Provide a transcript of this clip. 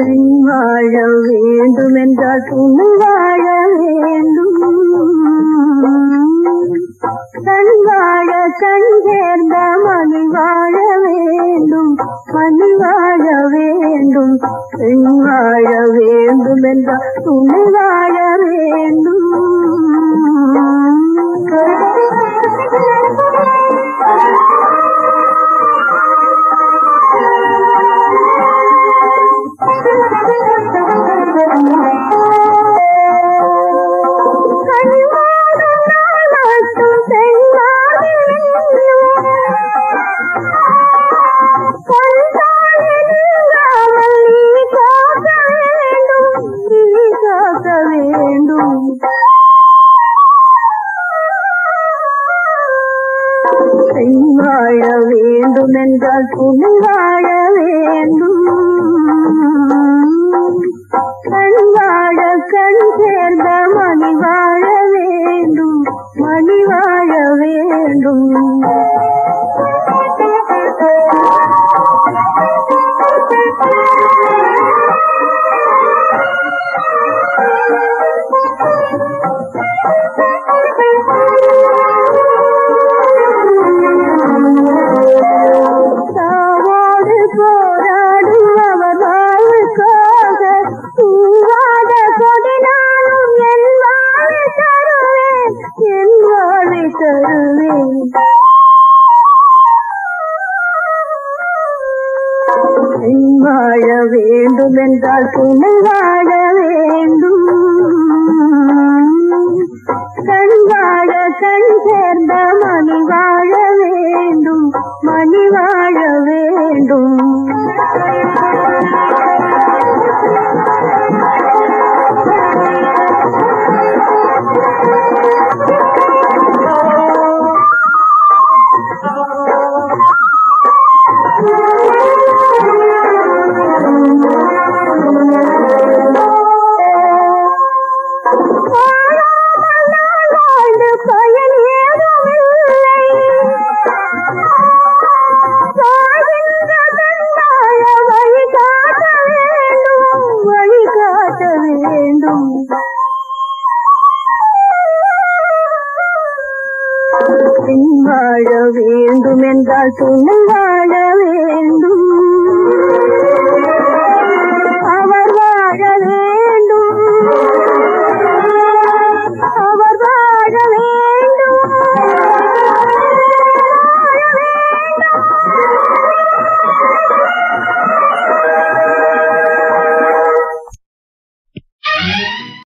பெண் வாழ வேண்டும் என்றால் துணை வாழ வேண்டும். கண் வாழ கண் சேர்ந்த மணி வாழ வேண்டும். மணி வாழ வேண்டும். பெண் வாழ வேண்டும் என்றால் துணை வாழ வேண்டும். போக பெண் வாழ வேண்டும். என்றால் துணை வாழ வேண்டும். கண் வாழ கண் சேர்ந்த மணி வாழ வேண்டும். மணி வாழ வேண்டும். என் வாழை தருவேன் பெண் வாழ வேண்டும் என்றால் துணை வாழ வேண்டும். கண் வாழ கண் சேர்ந்த மணி வாழ வேண்டும். மணி வாழ வேண்டும். வாழ வேண்டும் என்றால் துணை வாழ வேண்டும்.